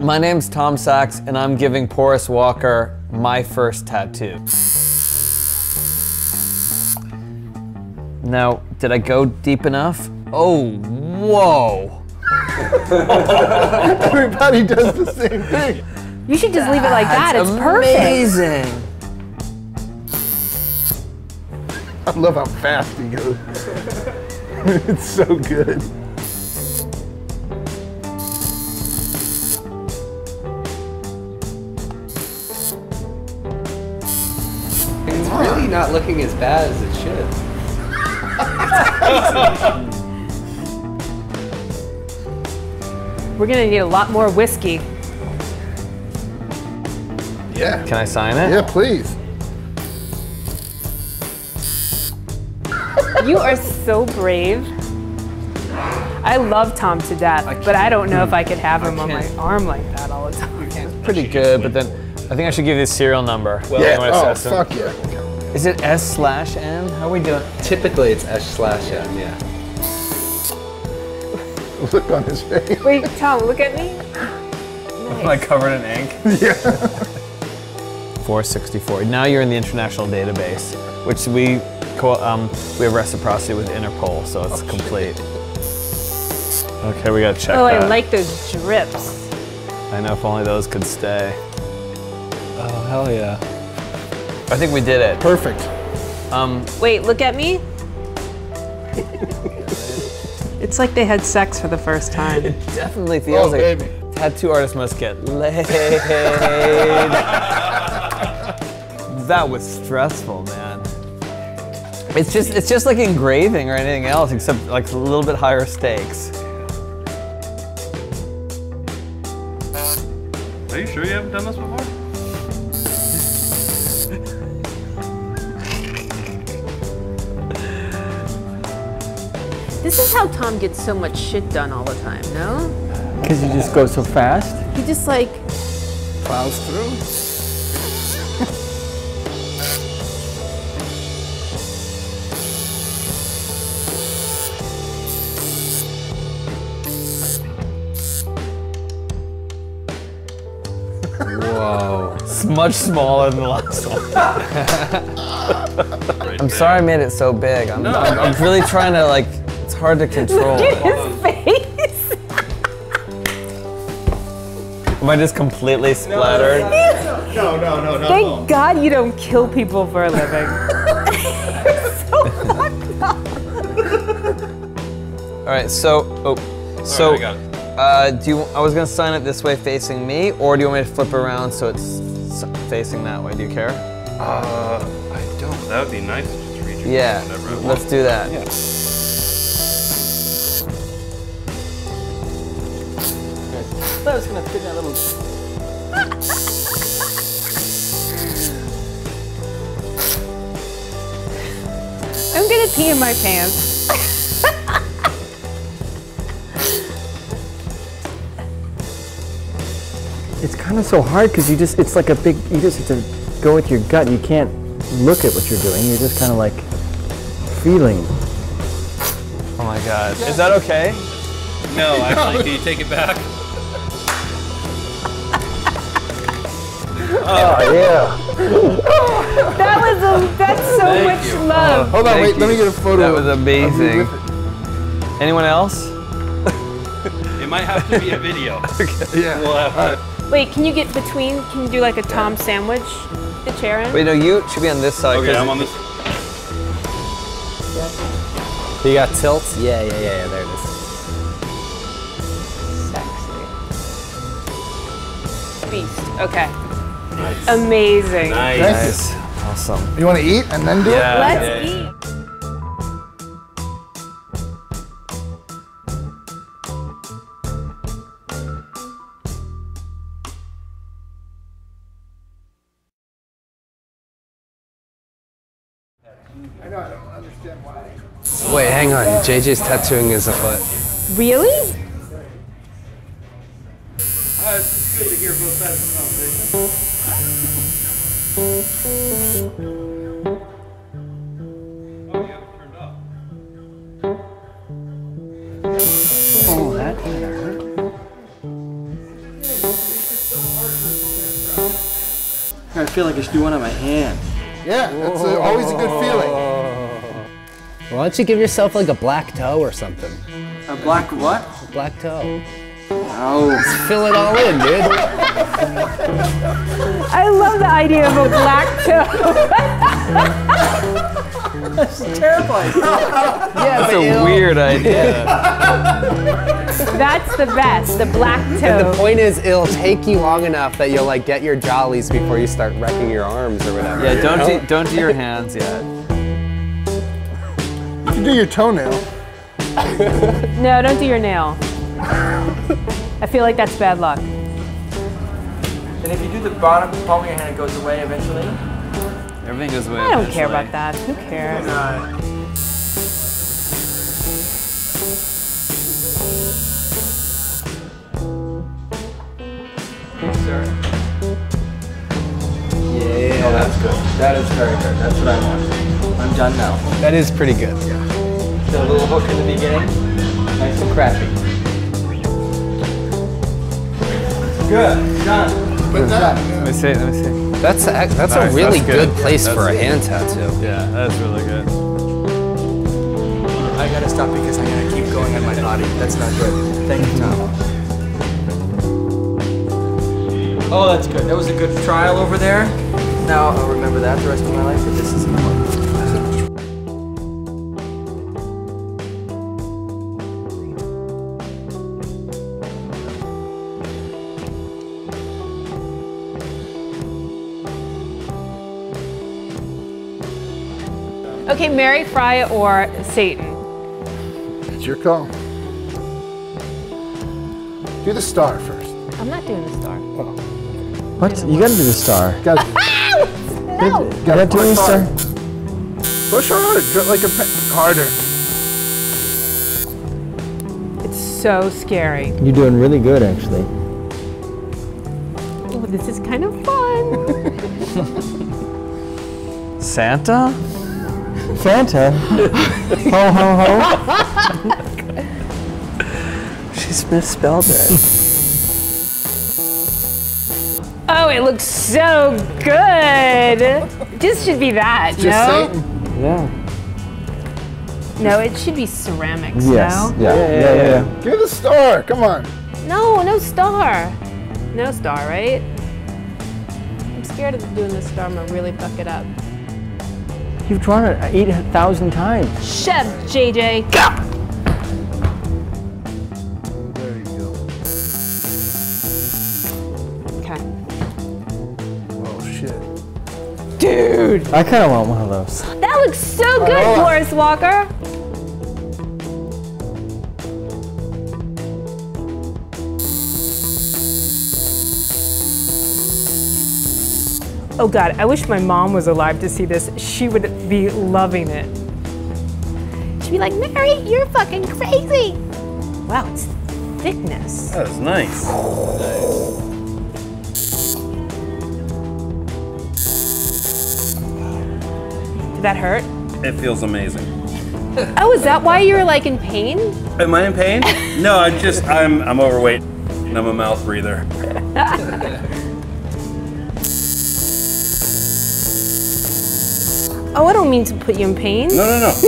My name's Tom Sachs, and I'm giving Porous Walker my first tattoo. Now, did I go deep enough? Oh, whoa. Everybody does the same thing. You should just leave it like that. That's It's perfect. amazing. I love how fast he goes. it's so good. Not looking as bad as it should. We're gonna need a lot more whiskey. Yeah. Can I sign it? Yeah, please. You are so brave. I love Tom to death, but I don't know if I could have him on my arm like that all the time. Pretty good, but then I think I should give you the serial number. Well, Yeah. Oh, fuck yeah. Is it S slash N? How are we doing? Typically, it's S slash N, yeah. Look on his face. Wait, Tom, look at me. Am I covered in ink? Yeah. 464. Now you're in the international database, which we co- um, we have reciprocity with Interpol, so it's complete. Okay, we gotta check Oh, that. I like those drips. I know if only those could stay. Oh, hell yeah. I think we did it. Perfect. Um, Wait, look at me. it's like they had sex for the first time. It definitely feels Oh, like baby. tattoo artists must get laid. that was stressful, man. It's just it's just like engraving or anything else, except like a little bit higher stakes. Are you sure you haven't done this before? This is how Tom gets so much shit done all the time, no? Because you just go so fast. He just like, Plows through. Whoa. It's much smaller than the last one. I'm sorry I made it so big. I'm, I'm, I'm really trying to like. It's hard to control. look at his face. Am I just completely splattered? No, no, no, no. Thank God you don't kill people for a living. All right. So, oh, so. I got it. Uh, do you? I was gonna sign it this way, facing me, or do you want me to flip around so it's facing that way? Do you care? Uh, I don't. That would be nice to just read Yeah. Let's do that. Yeah. I was gonna fit that little. I'm gonna pee in my pants. It's kind of so hard because you just, it's like a big, you just have to go with your gut. You can't look at what you're doing. You're just kind of like feeling. Oh my God. Is that okay? No, actually, can you take it back? Oh, yeah. That was a, that's so much love. Hold on, Thank wait, let me get a photo. That was of- of you amazing. Anyone else? It might have to be a video. Yeah. We'll have to. Wait, can you get between? Can you do like a Tom sandwich? The chair in? Wait, no, you should be on this side. Okay, 'cause I'm on this. You got tilts? Yeah, yeah, yeah, yeah. There it is. Sexy. Beast. Okay. Amazing. Nice. Nice. Awesome. You want to eat and then do Yeah. Let's yeah, yeah. eat. Wait, hang on. JJ's tattooing his foot. Really? Uh, it's good to hear both sides of the conversation. Oh, that kind of hurt. I feel like it's doing on my hand. Yeah, it's always a good feeling. Why don't you give yourself like a black toe or something? A black what? A black toe. Oh. Fill it all in, dude. I love the idea of a black toe. That's Terrifying. Yeah, That's a weird idea. That's the best, the black toe. The point is, it'll take you long enough that you'll like get your jollies before you start wrecking your arms or whatever. Yeah, don't know? do, don't do your hands yet. You can do your toenail. No, don't do your nail. I feel like that's bad luck. And if you do the bottom palm of your hand, it goes away eventually. Everything goes away. I don't care about that. Who cares? Sir. Yeah. Oh, that's good. That is very good. That's what I want. I'm done now. That is pretty good. Yeah. The little hook in the beginning, nice and crappy. Good. Done. But that, Let me see. Let me see. That's a, that's Nice, a really that's good. good, place That's for a hand tattoo. Yeah, that's really good. I gotta stop because I'm gonna keep going on my body. That's not good. Thank you, Tom. Oh, that's good. That was a good trial over there. Now I'll remember that the rest of my life, but this is important. Okay, Mary, Frey, or Satan? it's your call. Do the star first. I'm not doing the star. What? You gotta do the star. Gotta, You're not doing the star? push hard, dr- like a pe- harder. It's so scary. You're doing really good, actually. Oh, this is kind of fun. Santa? Fanta. ho ho ho. She's misspelled it. oh, it looks so good. This should be that, Just no? Satan. Yeah. No, it should be ceramics, Yes. no? Yeah. Yeah. Yeah. yeah. Give the star. Come on. No, no star. No star, right? I'm scared of doing the star. I'm gonna really fuck it up. You've drawn it eight thousand times. Chef JJ. There you go. Okay. Oh shit. Dude, I kind of want one of those. that looks so good, know. Porous Walker. Oh God, I wish my mom was alive to see this. She would be loving it. She'd be like, Mary, you're fucking crazy. Wow, it's thickness. That was nice. Did that hurt? It feels amazing. Oh, is that why you were like in pain? Am I in pain? No, I'm just I'm I'm overweight and I'm a mouth breather. Oh, I don't mean to put you in pain. No, no, no.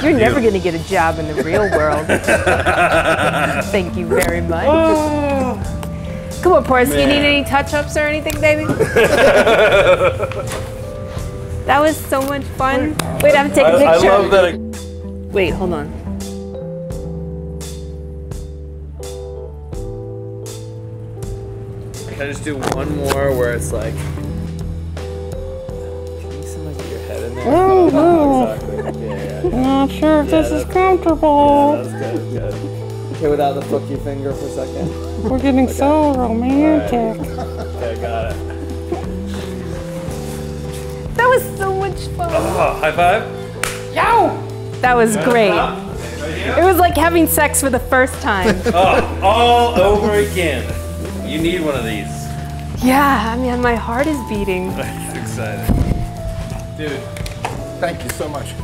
You're never gonna get a job in the real world. Thank you very much. Oh. Come on, Porous, you need any touch-ups or anything, baby? that was so much fun. Wait, I have to take a I, I picture. love that. Wait, hold on. Can I just do one more where it's like. Can you see like your head in there? Oh, no. Exactly. Yeah, yeah. Not sure if this is comfortable. That's good, good. Okay, without the fooky finger for a second. We're getting so romantic. Okay, got it. That was so much fun. oh, high five. Yo! That was great. It was like having sex for the first time. Oh, all over again. You need one of these. yeah, I mean, my heart is beating. It's exciting. Dude, thank you so much.